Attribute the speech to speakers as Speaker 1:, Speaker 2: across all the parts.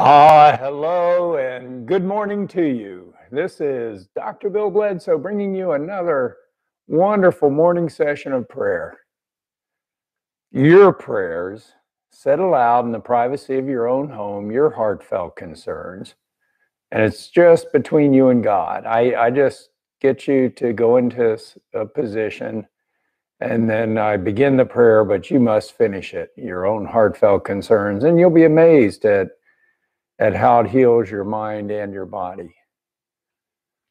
Speaker 1: Ah, hello and good morning to you. This is Dr. Bill Bledsoe bringing you another wonderful morning session of prayer. Your prayers, said aloud in the privacy of your own home, your heartfelt concerns, and it's just between you and God. I, I just get you to go into a position and then I begin the prayer, but you must finish it, your own heartfelt concerns, and you'll be amazed at at how it heals your mind and your body.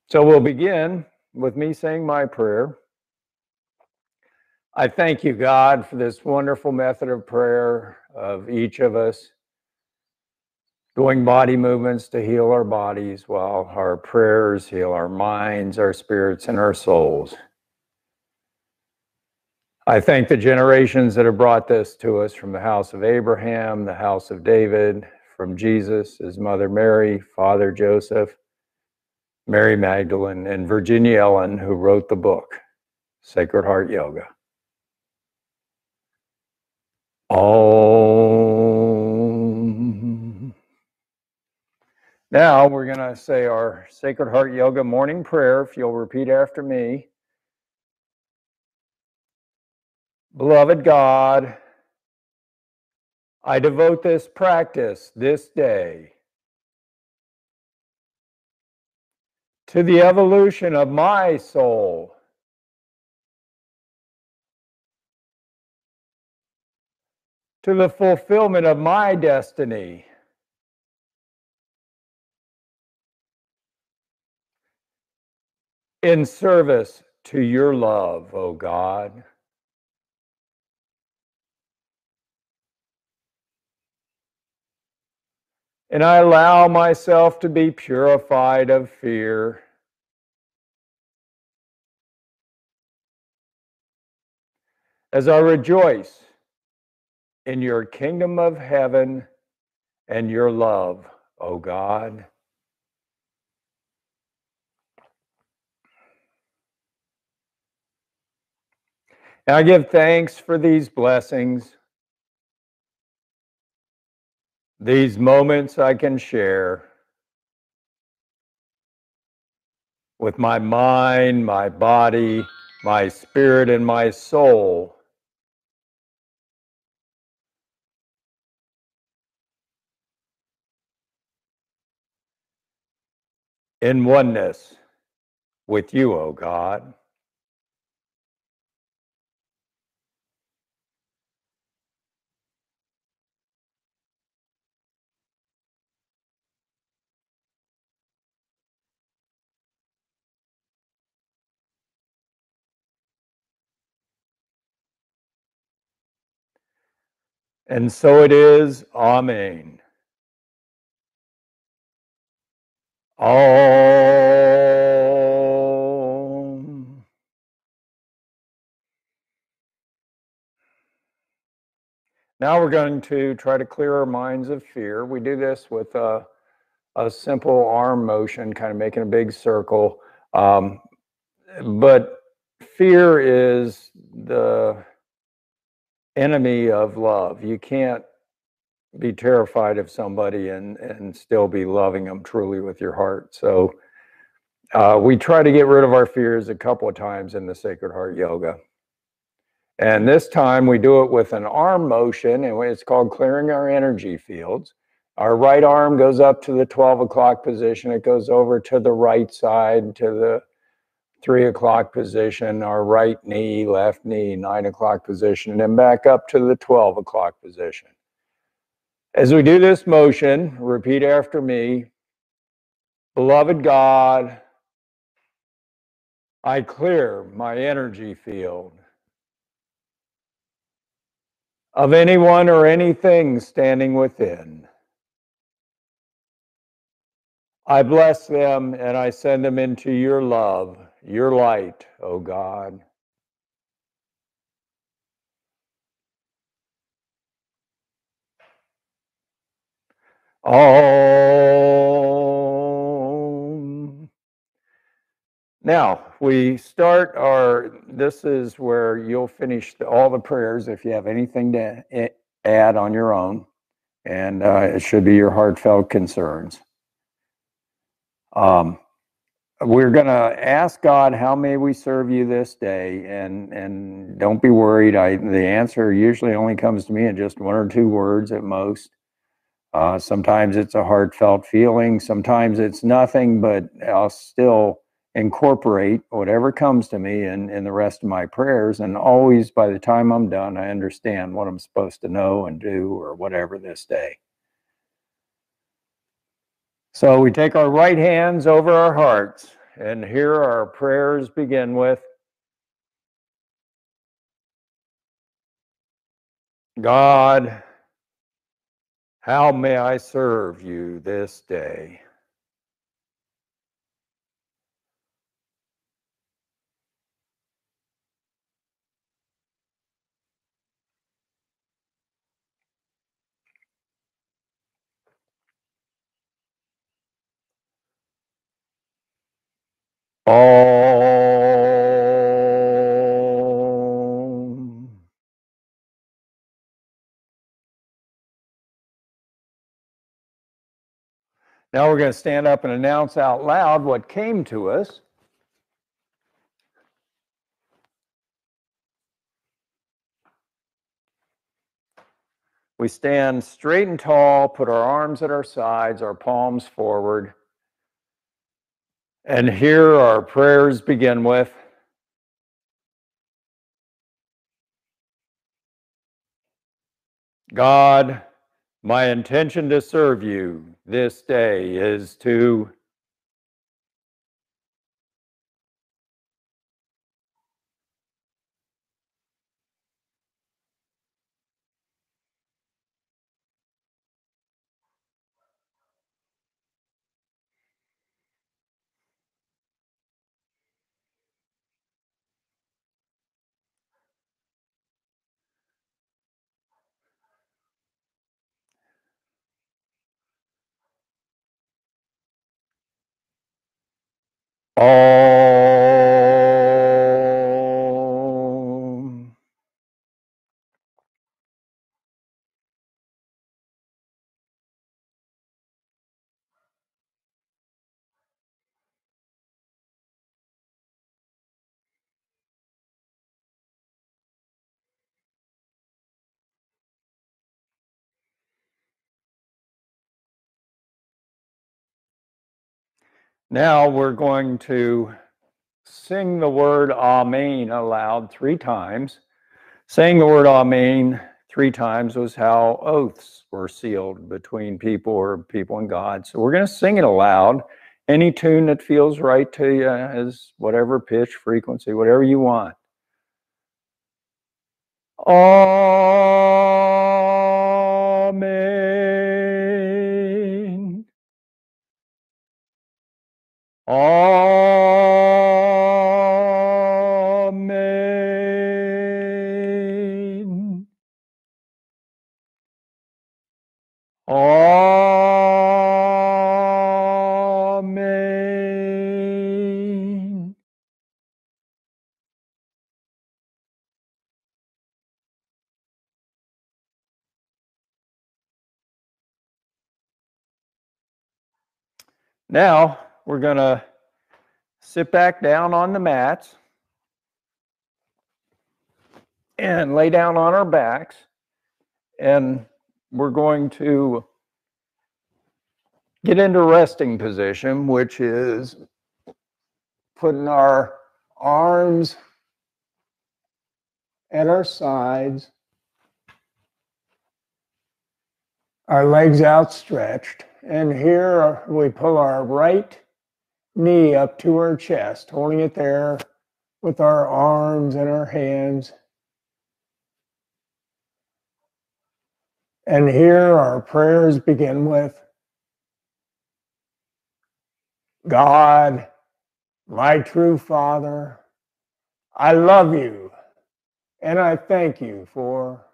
Speaker 1: So we'll begin with me saying my prayer. I thank you, God, for this wonderful method of prayer of each of us doing body movements to heal our bodies while our prayers heal our minds, our spirits, and our souls. I thank the generations that have brought this to us from the house of Abraham, the house of David, from Jesus, his mother Mary, Father Joseph, Mary Magdalene, and Virginia Ellen, who wrote the book, Sacred Heart Yoga. Om. Now we're going to say our Sacred Heart Yoga morning prayer, if you'll repeat after me. Beloved God, I devote this practice this day to the evolution of my soul. To the fulfillment of my destiny. In service to your love, O oh God. And I allow myself to be purified of fear. As I rejoice in your kingdom of heaven and your love, O God. And I give thanks for these blessings these moments I can share with my mind, my body, my spirit, and my soul. In oneness with you, O God. And so it is. Amen. Om. Now we're going to try to clear our minds of fear. We do this with a, a simple arm motion, kind of making a big circle. Um, but fear is the enemy of love. You can't be terrified of somebody and and still be loving them truly with your heart. So uh, we try to get rid of our fears a couple of times in the Sacred Heart Yoga. And this time we do it with an arm motion, and it's called clearing our energy fields. Our right arm goes up to the 12 o'clock position. It goes over to the right side, to the three o'clock position, our right knee, left knee, nine o'clock position, and then back up to the 12 o'clock position. As we do this motion, repeat after me Beloved God, I clear my energy field of anyone or anything standing within. I bless them and I send them into your love your light, O God. Om. Now, we start our, this is where you'll finish the, all the prayers if you have anything to add on your own. and uh, it should be your heartfelt concerns. Um, we're going to ask God, how may we serve you this day? And and don't be worried. I the answer usually only comes to me in just one or two words at most. Uh, sometimes it's a heartfelt feeling. Sometimes it's nothing, but I'll still incorporate whatever comes to me in, in the rest of my prayers. And always by the time I'm done, I understand what I'm supposed to know and do or whatever this day. So we take our right hands over our hearts, and here our prayers begin with God, how may I serve you this day? Now we're going to stand up and announce out loud what came to us. We stand straight and tall, put our arms at our sides, our palms forward. And here our prayers begin with God, my intention to serve you this day is to Om. Now we're going to sing the word Amen aloud three times. Saying the word Amen three times was how oaths were sealed between people or people and God. So we're going to sing it aloud. Any tune that feels right to you is whatever pitch, frequency, whatever you want. Amen. Amen. Amen. Now we're going to sit back down on the mats and lay down on our backs. And we're going to get into resting position, which is putting our arms at our sides, our legs outstretched. And here we pull our right knee up to our chest, holding it there with our arms and our hands. And here our prayers begin with God, my true Father, I love you and I thank you for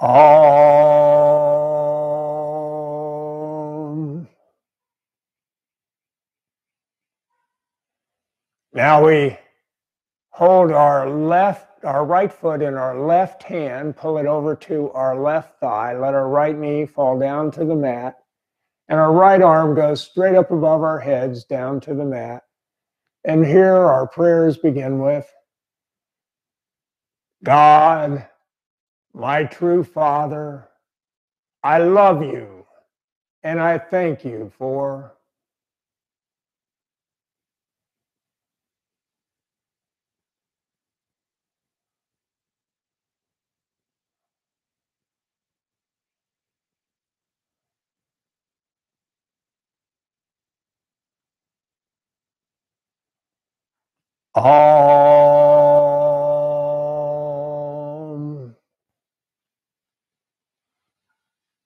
Speaker 2: Om. Now we hold our left, our right foot in our left hand, pull it over to our left thigh, let our right knee fall down to the mat, and our right arm goes straight up above our heads down to the mat. And here our prayers begin with God, my true Father, I love you and I thank you for. Om.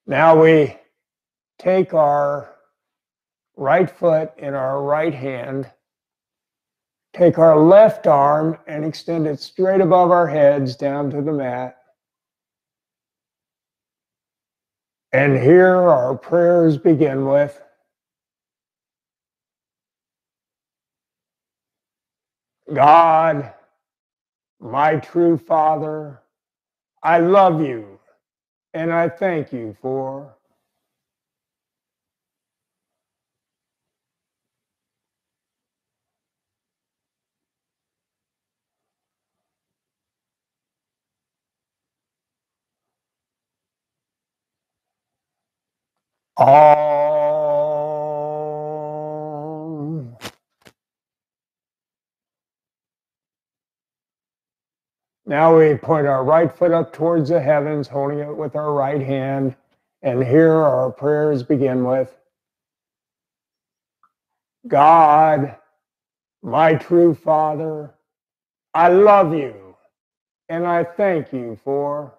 Speaker 2: Now we take our right foot in our right hand, take our left arm and extend it straight above our heads down to the mat. And here our prayers begin with God, my true Father, I love you and I thank you for. Om. Now we point our right foot up towards the heavens, holding it with our right hand. And here our prayers begin with God, my true Father, I love you and I thank you for.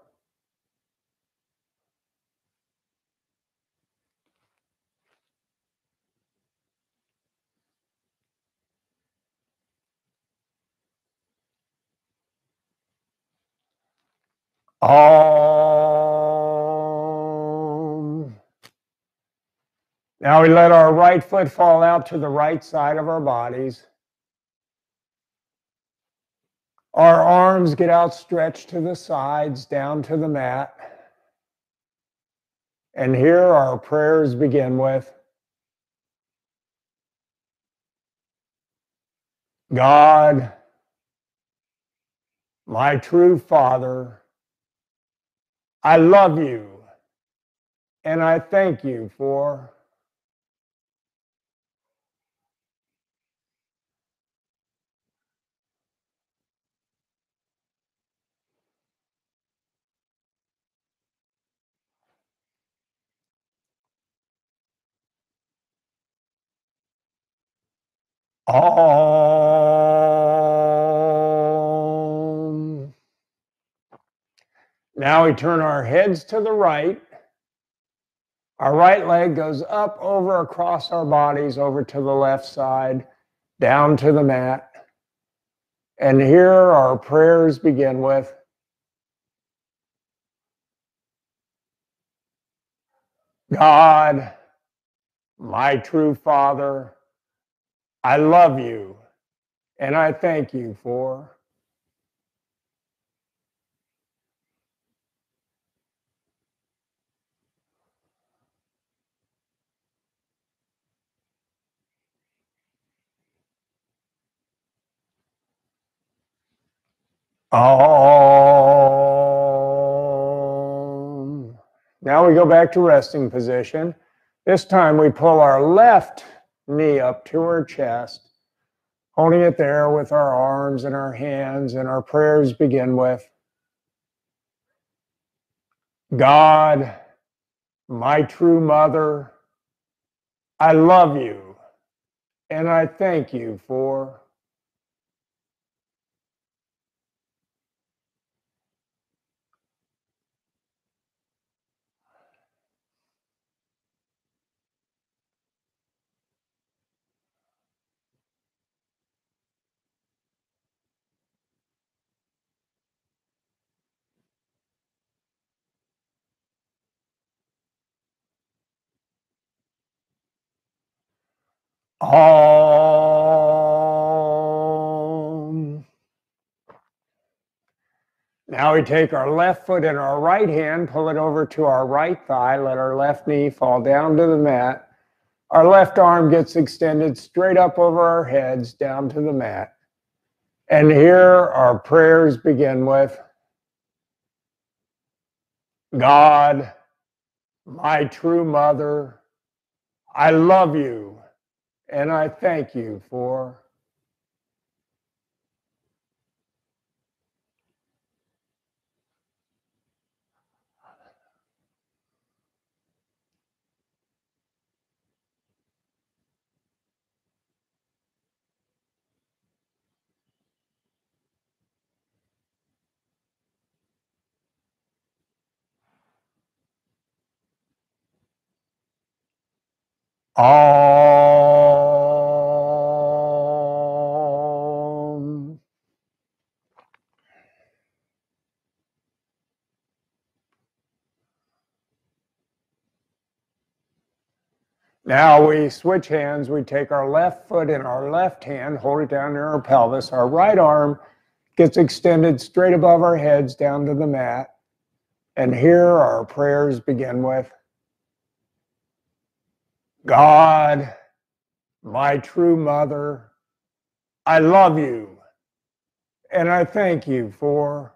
Speaker 2: Om. Now we let our right foot fall out to the right side of our bodies. Our arms get outstretched to the sides, down to the mat. And here our prayers begin with God, my true Father, I love you and I thank you for. Om. Now we turn our heads to the right. Our right leg goes up over across our bodies over to the left side, down to the mat. And here our prayers begin with God, my true Father, I love you and I thank you for. Om. Now we go back to resting position. This time we pull our left knee up to our chest, holding it there with our arms and our hands, and our prayers begin with God, my true mother, I love you and I thank you for. Om. Now we take our left foot and our right hand, pull it over to our right thigh, let our left knee fall down to the mat. Our left arm gets extended straight up over our heads down to the mat. And here our prayers begin with God, my true mother, I love you and I thank you for. Om. Now we switch hands. We take our left foot in our left hand, hold it down near our pelvis. Our right arm gets extended straight above our heads down to the mat. And here our prayers begin with God, my true mother, I love you and I thank you for.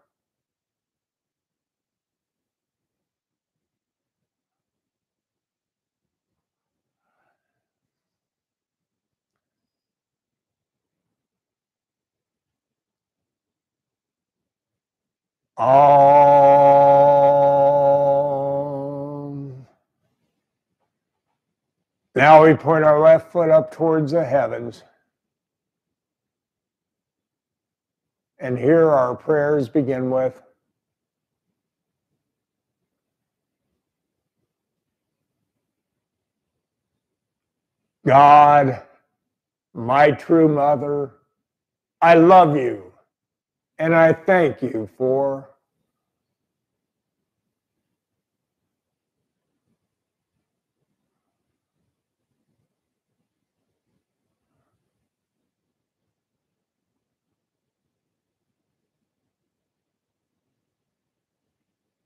Speaker 2: Om. Now we point our left foot up towards the heavens. And here our prayers begin with God, my true mother, I love you and I thank you for.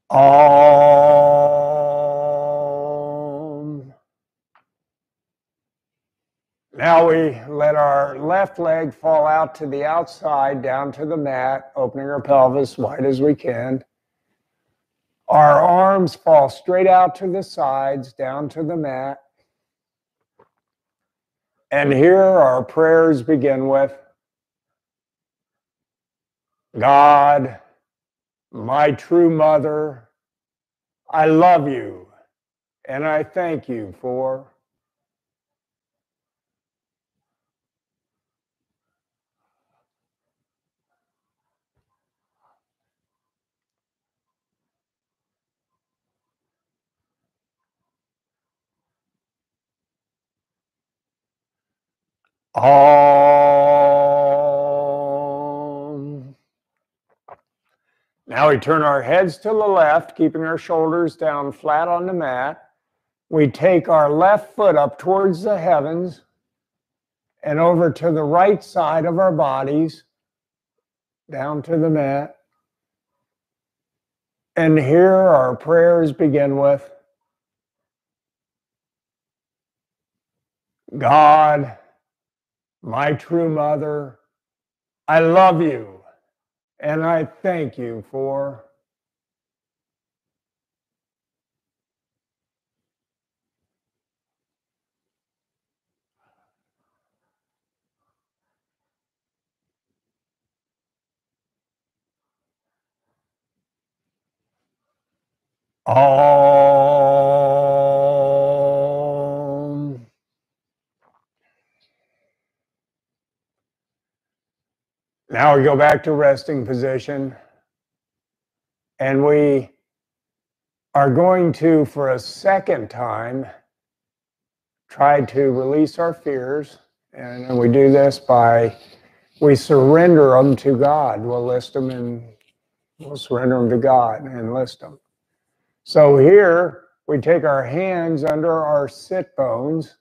Speaker 2: Om. Now we let our left leg fall out to the outside, down to the mat, opening our pelvis wide as we can. Our arms fall straight out to the sides, down to the mat. And here our prayers begin with God, my true mother, I love you and I thank you for. Om. Now we turn our heads to the left, keeping our shoulders down flat on the mat. We take our left foot up towards the heavens and over to the right side of our bodies, down to the mat. And here our prayers begin with God, my true mother, I love you and I thank you for. Om. Now we go back to resting position. And we are going to, for a second time, try to release our fears. And we do this by, we surrender them to God. We'll list them and we'll surrender them to God and list them. So here we take our hands under our sit bones.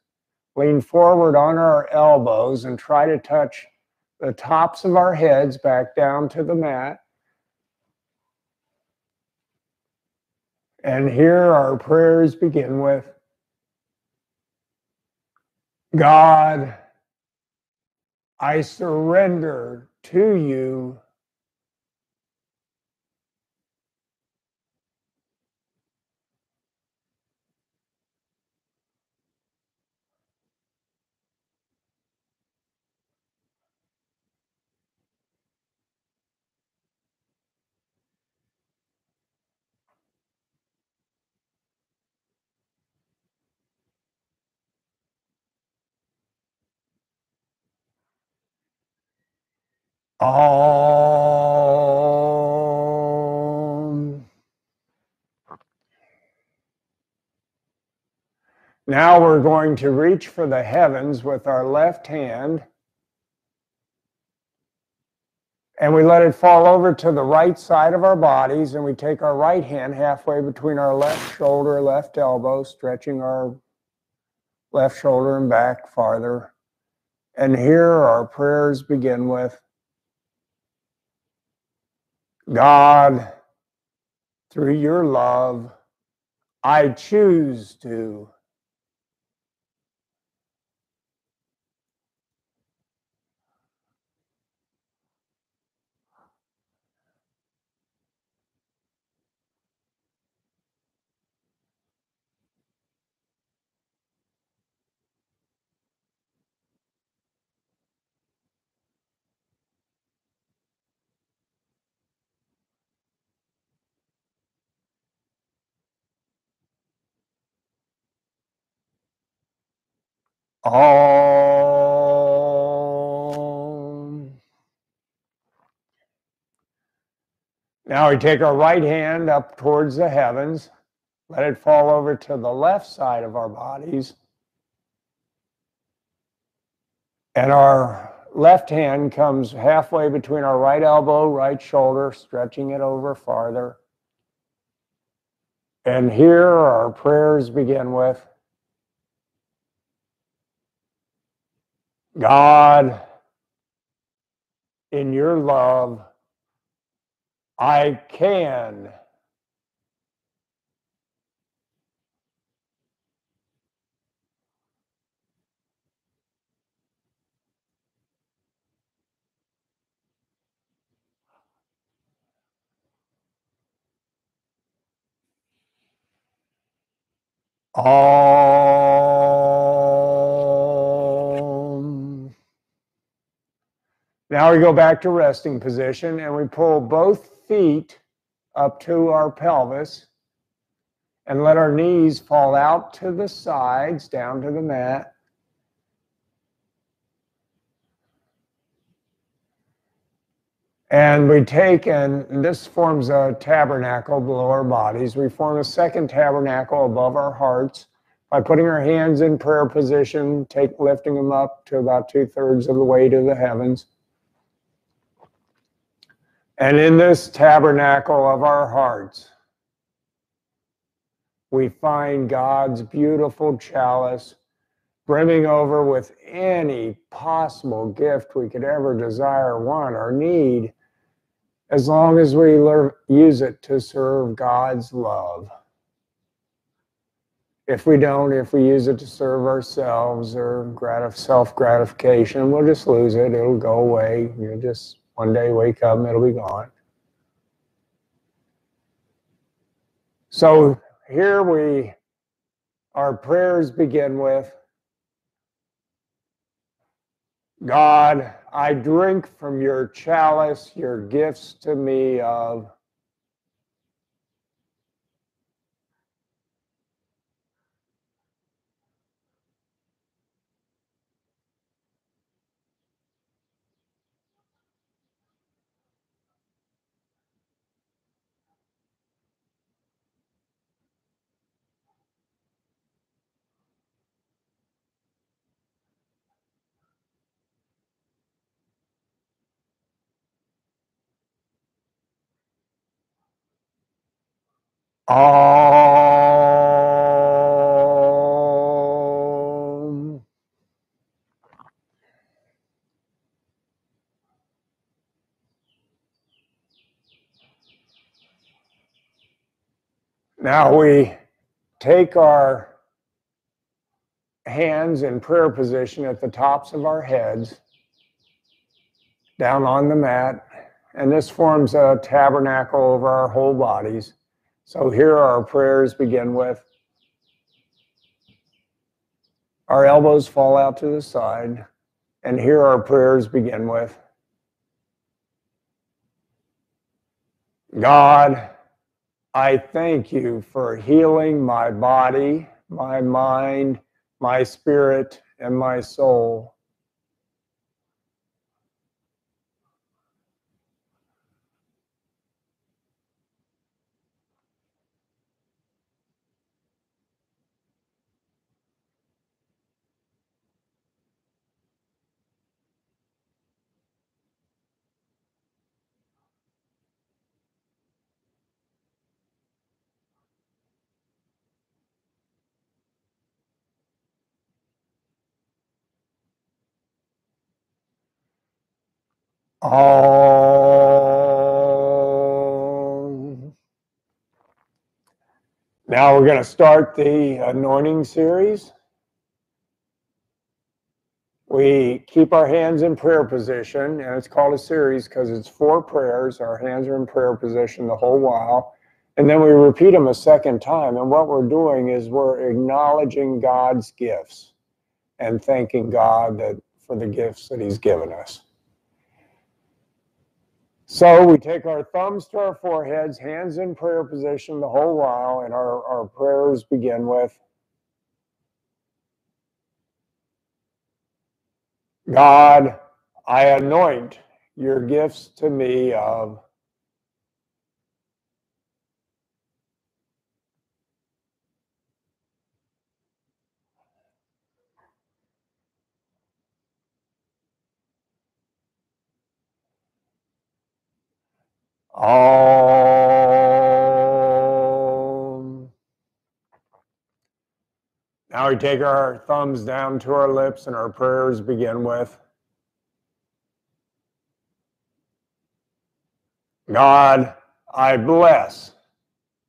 Speaker 2: lean forward on our elbows and try to touch the tops of our heads back down to the mat. And here our prayers begin with God, I surrender to you Om. Now we're going to reach for the heavens with our left hand. And we let it fall over to the right side of our bodies. And we take our right hand halfway between our left shoulder, left elbow, stretching our left shoulder and back farther. And here our prayers begin with God, through your love, I choose to. Om. Now we take our right hand up towards the heavens, let it fall over to the left side of our bodies. And our left hand comes halfway between our right elbow, right shoulder, stretching it over farther. And here our prayers begin with God, in your love, I can. Om. Now we go back to resting position and we pull both feet up to our pelvis and let our knees fall out to the sides, down to the mat. And we take, and this forms a tabernacle below our bodies. We form a second tabernacle above our hearts by putting our hands in prayer position, take lifting them up to about two thirds of the way to the heavens. And in this tabernacle of our hearts, we find God's beautiful chalice brimming over with any possible gift we could ever desire, want, or need as long as we learn, use it to serve God's love. If we don't, if we use it to serve ourselves or self gratification, we'll just lose it. It'll go away. You'll just one day wake up and it'll be gone. So here we, our prayers begin with God, I drink from your chalice, your gifts to me of Um, now we take our hands in prayer position at the tops of our heads, down on the mat, and this forms a tabernacle over our whole bodies. So here our prayers begin with our elbows fall out to the side, and here our prayers begin with God, I thank you for healing my body, my mind, my spirit, and my soul. Om. Now we're going to start the anointing series. We keep our hands in prayer position, and it's called a series because it's four prayers. Our hands are in prayer position the whole while. And then we repeat them a second time. And what we're doing is we're acknowledging God's gifts and thanking God that, for the gifts that He's given us. So we take our thumbs to our foreheads, hands in prayer position the whole while, and our, our prayers begin with God, I anoint your gifts to me of Om. Now we take our thumbs down to our lips and our prayers begin with God, I bless,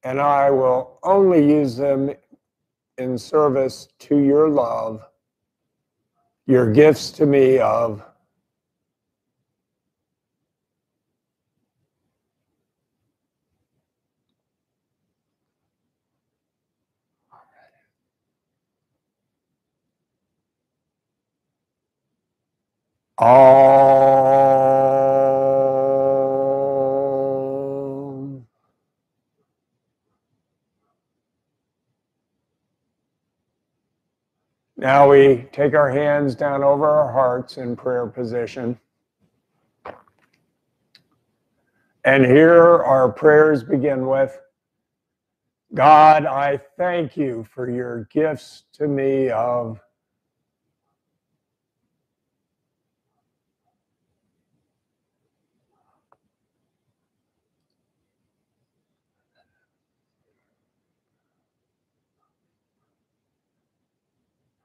Speaker 2: and I will only use them in service to your love, your gifts to me of Om. Now we take our hands down over our hearts in prayer position. And here our prayers begin with God, I thank you for your gifts to me of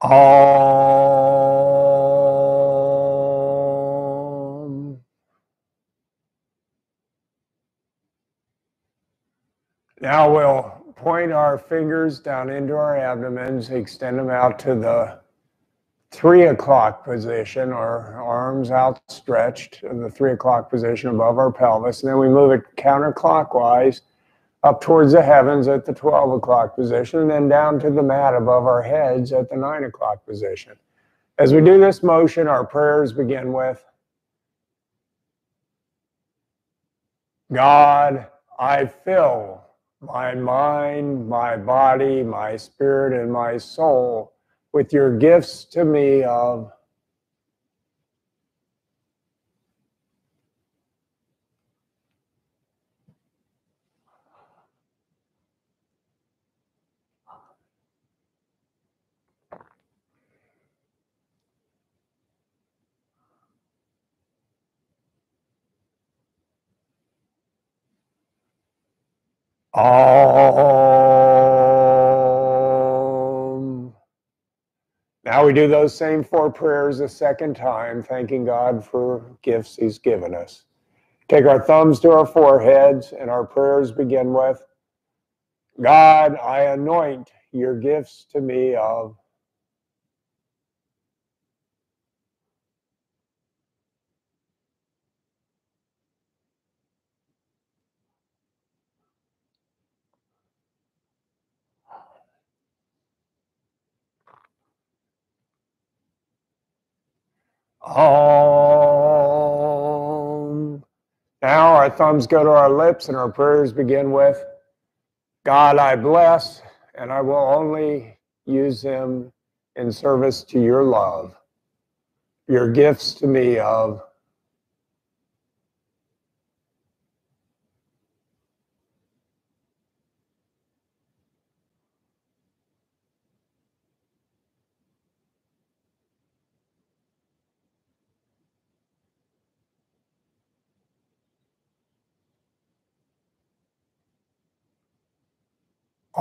Speaker 2: Om. Now we'll point our fingers down into our abdomens, extend them out to the three o'clock position, our arms outstretched in the three o'clock position above our pelvis. And then we move it counterclockwise up towards the heavens at the 12 o'clock position, and then down to the mat above our heads at the 9 o'clock position. As we do this motion, our prayers begin with God, I fill my mind, my body, my spirit, and my soul with your gifts to me of Om. Now we do those same four prayers a second time, thanking God for gifts He's given us. Take our thumbs to our foreheads, and our prayers begin with God, I anoint your gifts to me of Om. Now our thumbs go to our lips and our prayers begin with God, I bless, and I will only use them in service to your love. Your gifts to me of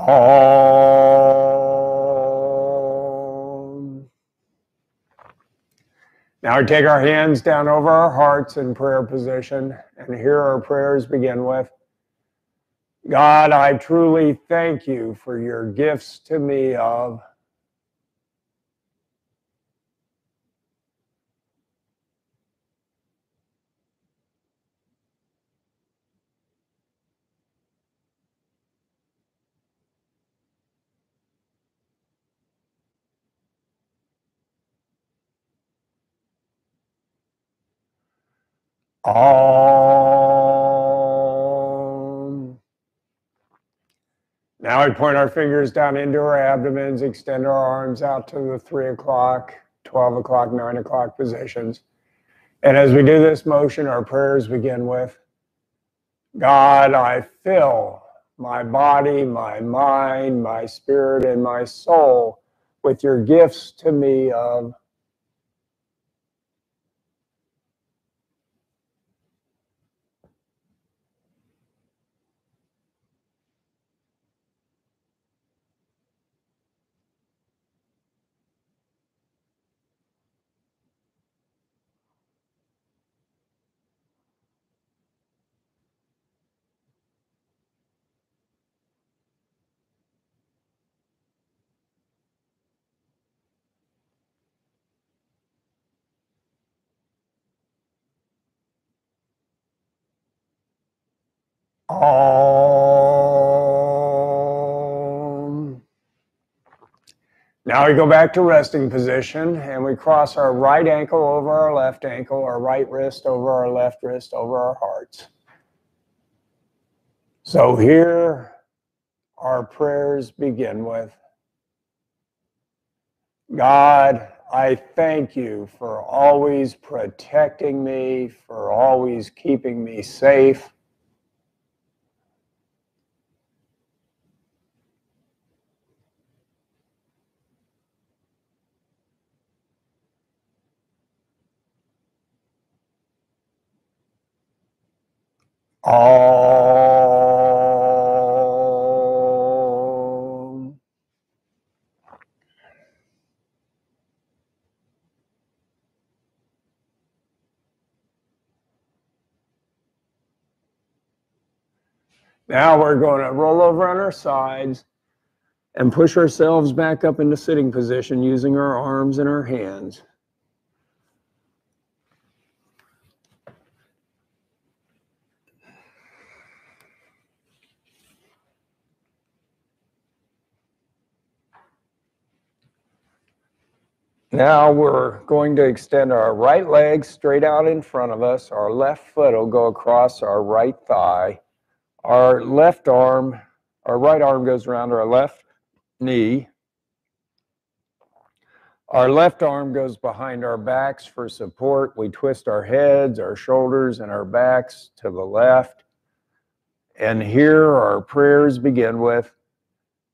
Speaker 2: Om. Now we take our hands down over our hearts in prayer position, and here our prayers begin with God, I truly thank you for your gifts to me of Om. Now we point our fingers down into our abdomens, extend our arms out to the three o'clock, 12 o'clock, nine o'clock positions. And as we do this motion, our prayers begin with God, I fill my body, my mind, my spirit, and my soul with your gifts to me of Now we go back to resting position and we cross our right ankle over our left ankle, our right wrist over our left wrist, over our hearts. So here our prayers begin with God, I thank you for always protecting me, for always keeping me safe. Now we're going to roll over on our sides and push ourselves back up into sitting position using our arms and our hands. Now we're going to extend our right leg straight out in front of us. Our left foot will go across our right thigh. Our left arm, our right arm goes around our left knee. Our left arm goes behind our backs for support. We twist our heads, our shoulders, and our backs to the left. And here our prayers begin with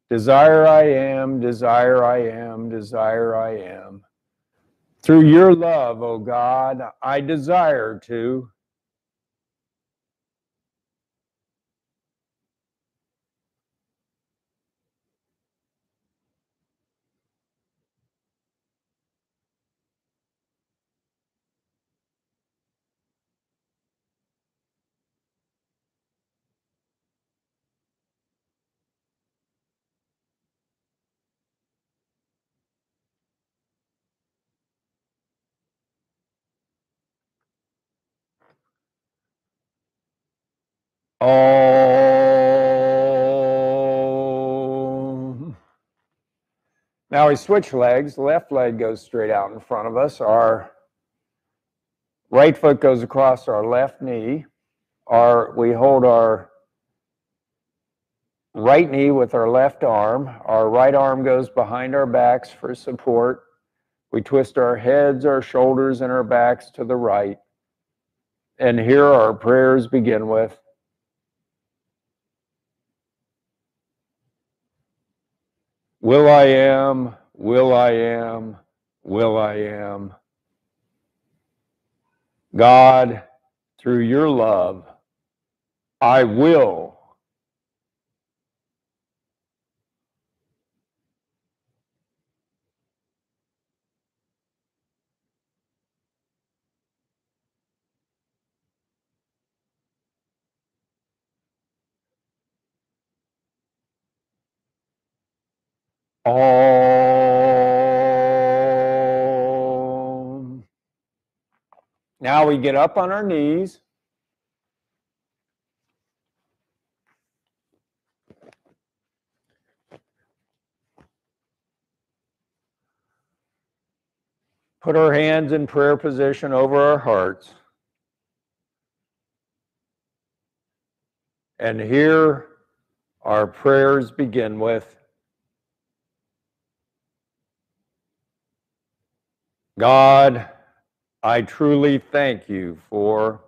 Speaker 2: Desire I am, desire I am, desire I am. Through your love, O God, I desire to.
Speaker 1: Om. Now we switch legs. Left leg goes straight out in front of us. Our right foot goes across our left knee. Our we hold our right knee with our left arm. Our right arm goes behind our backs for support. We twist our heads, our shoulders, and our backs to the right. And here our prayers begin with Will I am, will I am, will I am. God, through your love, I will. Om. Now we get up on our knees. Put our hands in prayer position over our hearts. And here our prayers begin with God, I truly thank you for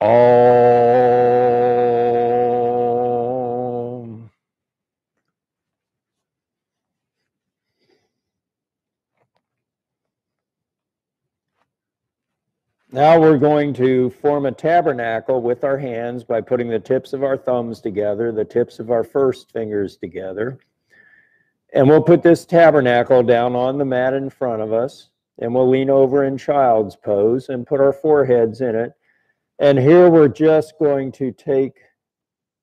Speaker 1: Om. Now we're going to form a tabernacle with our hands by putting the tips of our thumbs together, the tips of our first fingers together. And we'll put this tabernacle down on the mat in front of us, and we'll lean over in child's pose and put our foreheads in it. And here we're just going to take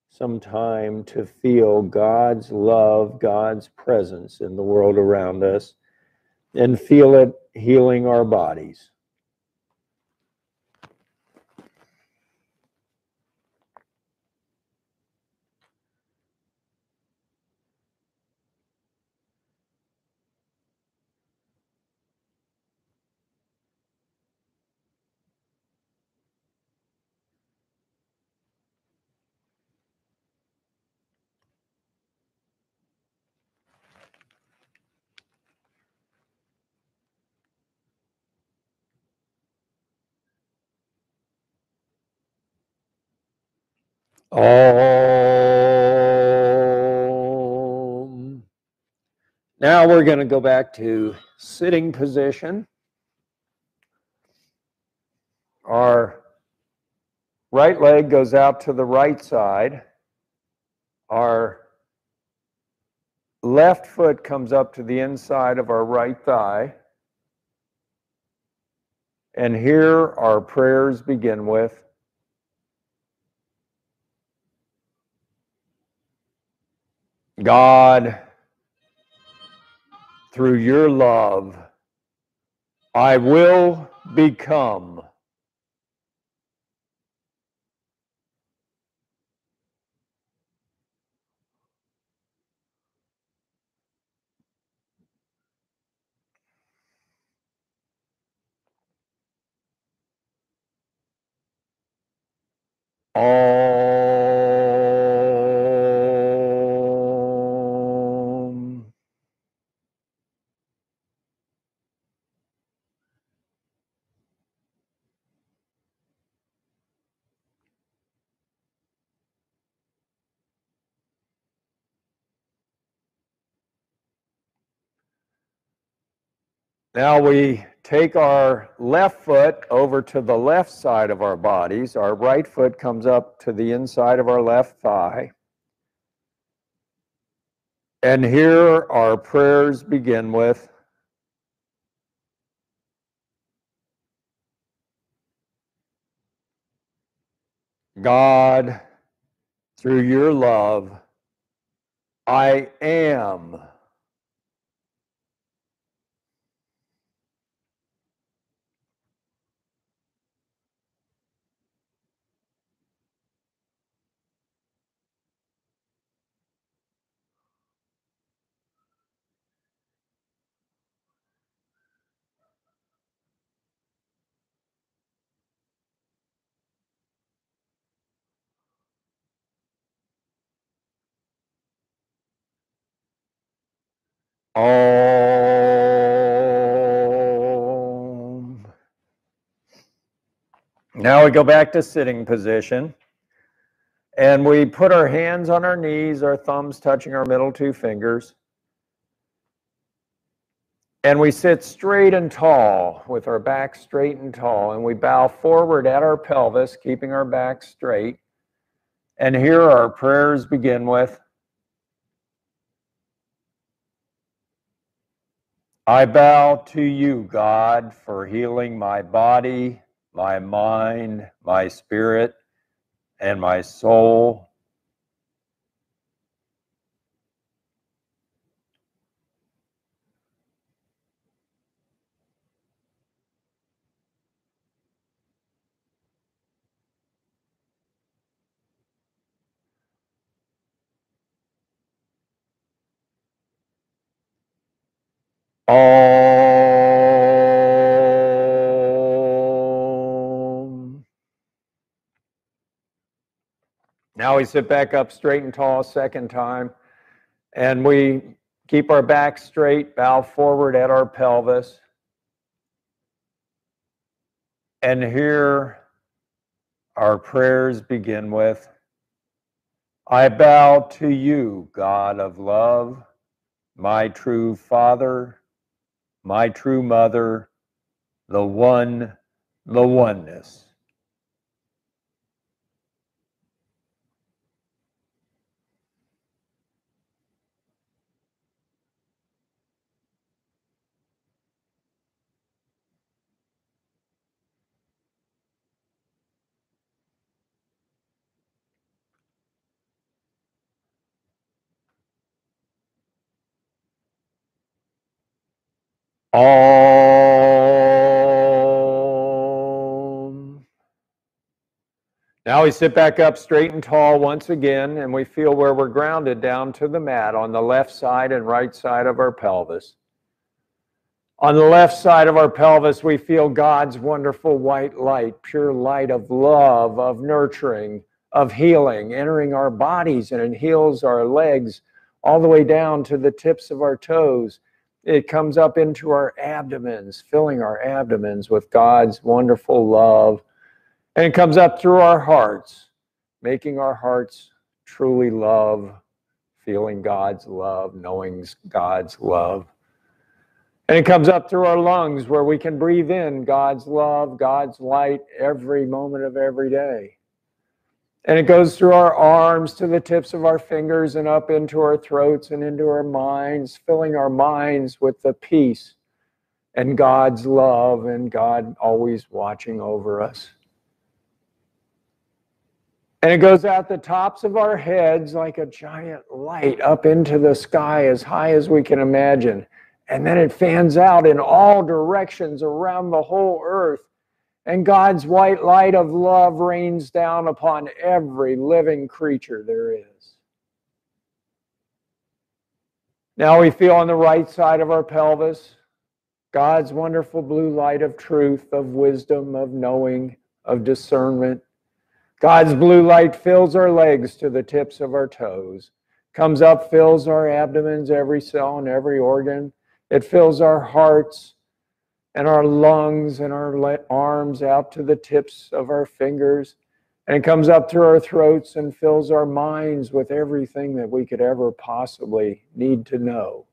Speaker 1: some time to feel God's love, God's presence in the world around us, and feel it healing our bodies. Om. Now we're going to go back to sitting position. Our right leg goes out to the right side. Our left foot comes up to the inside of our right thigh. And here our prayers begin with God, through your love, I will become. Om. Now we take our left foot over to the left side of our bodies. Our right foot comes up to the inside of our left thigh. And here our prayers begin with God, through your love, I am. Om. Now we go back to sitting position. And we put our hands on our knees, our thumbs touching our middle two fingers. And we sit straight and tall with our back straight and tall. And we bow forward at our pelvis, keeping our back straight. And here our prayers begin with I bow to you, God, for healing my body, my mind, my spirit, and my soul. Om. Now we sit back up straight and tall a second time. And we keep our back straight, bow forward at our pelvis. And here our prayers begin with I bow to you, God of love, my true Father, my true Mother, the One, the Oneness. Om. Now we sit back up straight and tall once again, and we feel where we're grounded down to the mat on the left side and right side of our pelvis. On the left side of our pelvis, we feel God's wonderful white light, pure light of love, of nurturing, of healing, entering our bodies, and it heals our legs all the way down to the tips of our toes it comes up into our abdomens, filling our abdomens with God's wonderful love. And it comes up through our hearts, making our hearts truly love, feeling God's love, knowing God's love. And it comes up through our lungs where we can breathe in God's love, God's light every moment of every day. And it goes through our arms to the tips of our fingers and up into our throats and into our minds, filling our minds with the peace and God's love and God always watching over us. And it goes out the tops of our heads like a giant light up into the sky as high as we can imagine. And then it fans out in all directions around the whole earth and God's white light of love rains down upon every living creature there is. Now we feel on the right side of our pelvis God's wonderful blue light of truth, of wisdom, of knowing, of discernment. God's blue light fills our legs to the tips of our toes, comes up, fills our abdomens, every cell and every organ. It fills our hearts and our lungs and our arms out to the tips of our fingers. And it comes up through our throats and fills our minds with everything that we could ever possibly need to know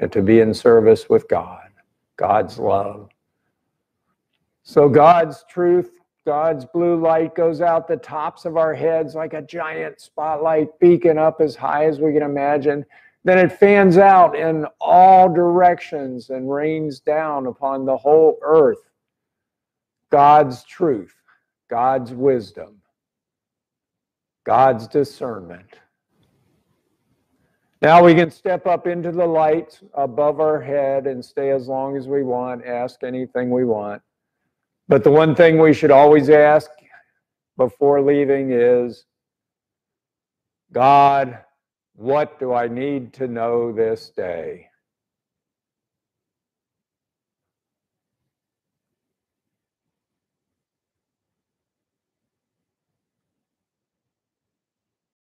Speaker 1: and to be in service with God, God's love. So God's truth, God's blue light goes out the tops of our heads like a giant spotlight beacon up as high as we can imagine then it fans out in all directions and rains down upon the whole earth God's truth, God's wisdom, God's discernment. Now we can step up into the light above our head and stay as long as we want, ask anything we want. But the one thing we should always ask before leaving is God, what do I need to know this day?